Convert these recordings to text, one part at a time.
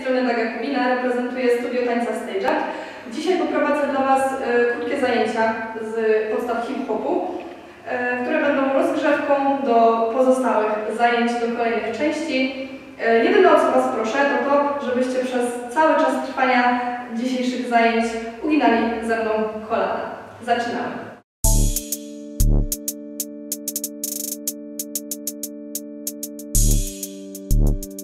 tej strony tak Daga Kumina, reprezentuję Studio Tańca Stage'ach. Dzisiaj poprowadzę dla Was e, krótkie zajęcia z podstaw hip-hopu, e, które będą rozgrzewką do pozostałych zajęć, do kolejnych części. E, jedyne o co Was proszę, to to, żebyście przez cały czas trwania dzisiejszych zajęć uginali ze mną kolana. Zaczynamy! Thank you.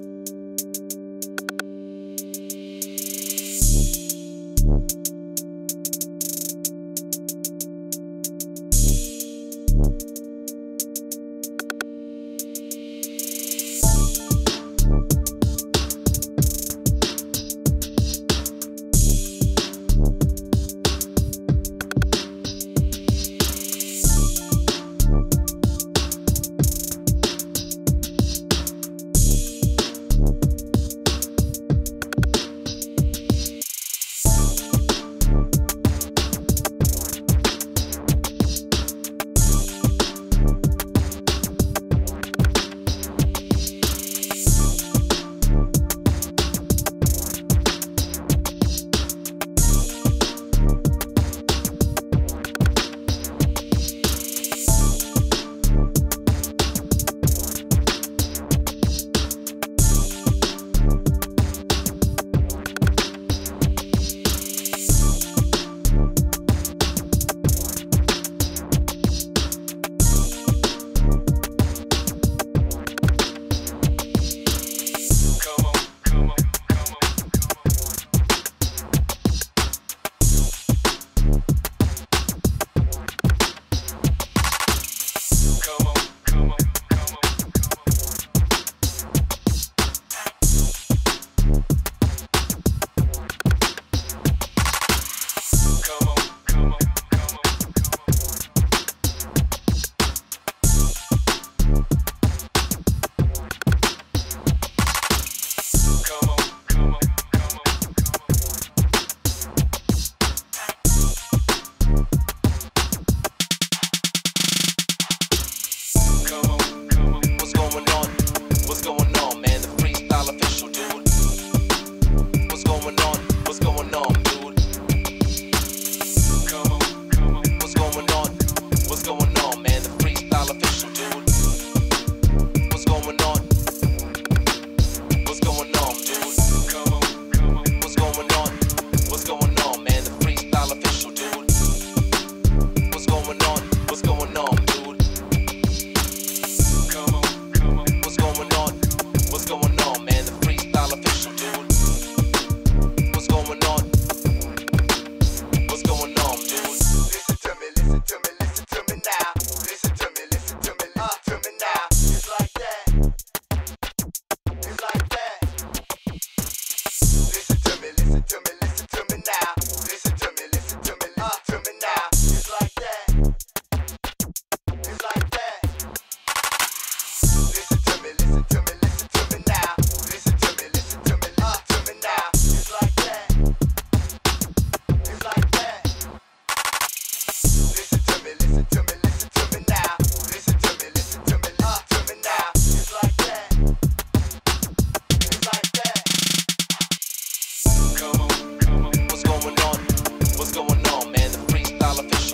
elephant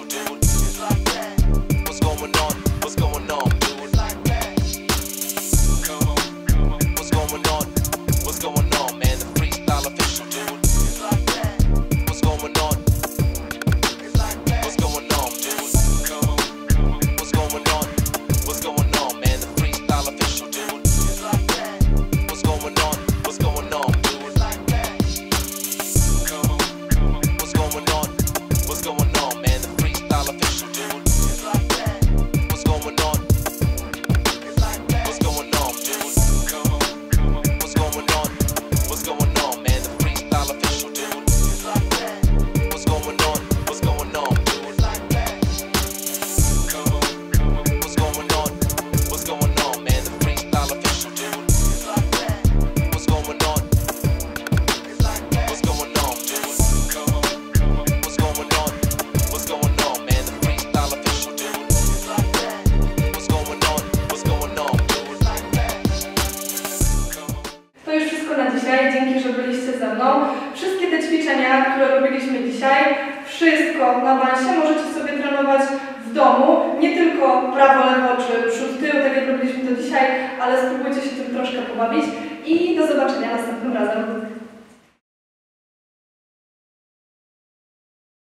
mną. Wszystkie te ćwiczenia, które robiliśmy dzisiaj, wszystko na bansie możecie sobie trenować w domu. Nie tylko prawo, lewo czy przód, tył, tak jak robiliśmy to dzisiaj, ale spróbujcie się tym troszkę pobawić i do zobaczenia następnym razem.